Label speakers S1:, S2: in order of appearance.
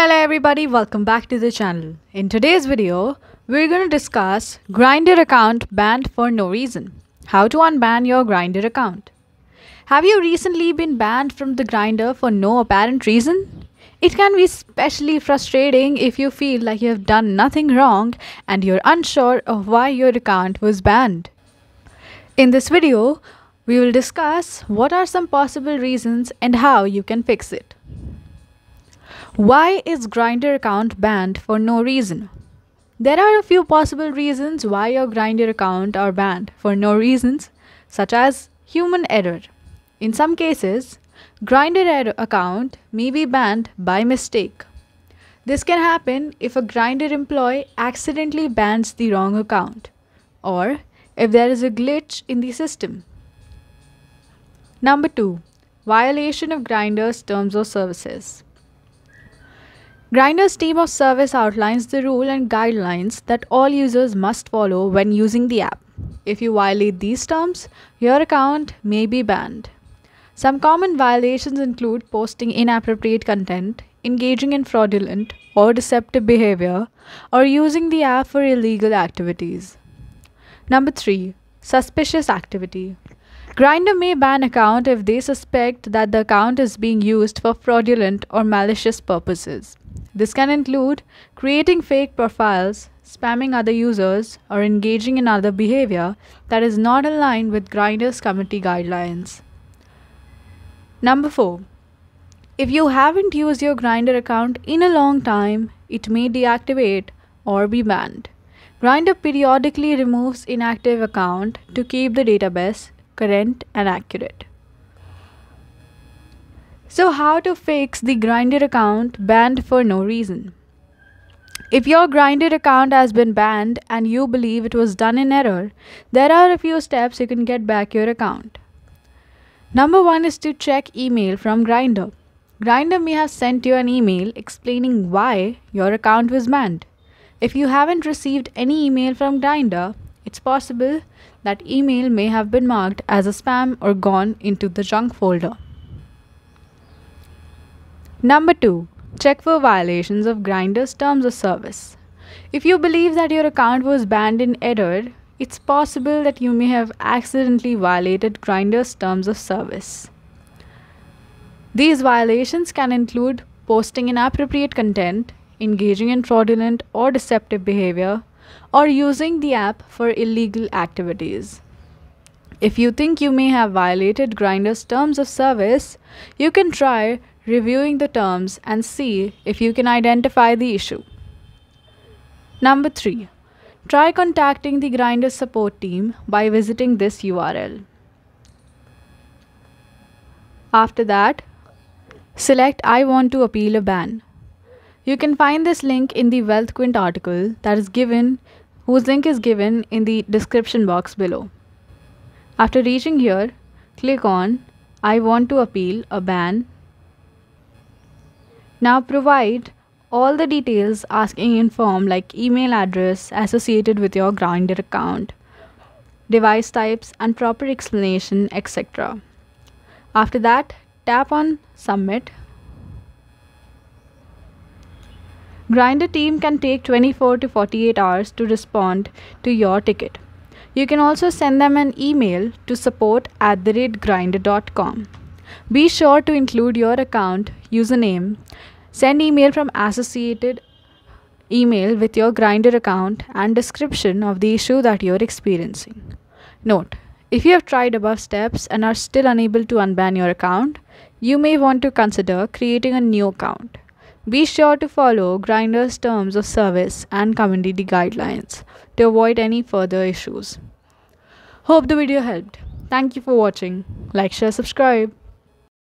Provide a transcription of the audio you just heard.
S1: Hello everybody, welcome back to the channel. In today's video, we're going to discuss Grindr account banned for no reason. How to unban your Grindr account. Have you recently been banned from the Grindr for no apparent reason? It can be especially frustrating if you feel like you have done nothing wrong and you're unsure of why your account was banned. In this video, we will discuss what are some possible reasons and how you can fix it. Why is Grindr account banned for no reason? There are a few possible reasons why your Grindr account are banned for no reasons, such as human error. In some cases, Grindr account may be banned by mistake. This can happen if a Grindr employee accidentally bans the wrong account or if there is a glitch in the system. Number 2. Violation of Grindr's terms of services. Grindr's team of service outlines the rule and guidelines that all users must follow when using the app. If you violate these terms, your account may be banned. Some common violations include posting inappropriate content, engaging in fraudulent or deceptive behavior, or using the app for illegal activities. Number 3. Suspicious activity. Grindr may ban account if they suspect that the account is being used for fraudulent or malicious purposes. This can include creating fake profiles, spamming other users, or engaging in other behavior that is not aligned with Grindr's community guidelines. Number 4. If you haven't used your Grindr account in a long time, it may deactivate or be banned. Grindr periodically removes inactive account to keep the database current and accurate. So, how to fix the Grindr account banned for no reason? If your Grindr account has been banned and you believe it was done in error, there are a few steps you can get back your account. Number one is to check email from Grindr. Grindr may have sent you an email explaining why your account was banned. If you haven't received any email from Grindr, it's possible that email may have been marked as a spam or gone into the junk folder. Number 2. Check for violations of Grindr's terms of service. If you believe that your account was banned in error, it's possible that you may have accidentally violated Grindr's terms of service. These violations can include posting inappropriate content, engaging in fraudulent or deceptive behavior, or using the app for illegal activities. If you think you may have violated Grindr's terms of service, you can try reviewing the terms and see if you can identify the issue. Number 3. Try contacting the Grindr support team by visiting this URL. After that, select I want to appeal a ban. You can find this link in the Wealth Quint article that is given whose link is given in the description box below. After reaching here, click on I want to appeal a ban now provide all the details asking in form like email address associated with your Grindr account, device types and proper explanation etc. After that tap on submit. Grindr team can take 24 to 48 hours to respond to your ticket. You can also send them an email to support at the grindr.com. Be sure to include your account username. Send email from associated email with your Grindr account and description of the issue that you're experiencing. Note, if you have tried above steps and are still unable to unban your account, you may want to consider creating a new account. Be sure to follow Grindr's terms of service and community guidelines to avoid any further issues. Hope the video helped. Thank you for watching. Like, share, subscribe.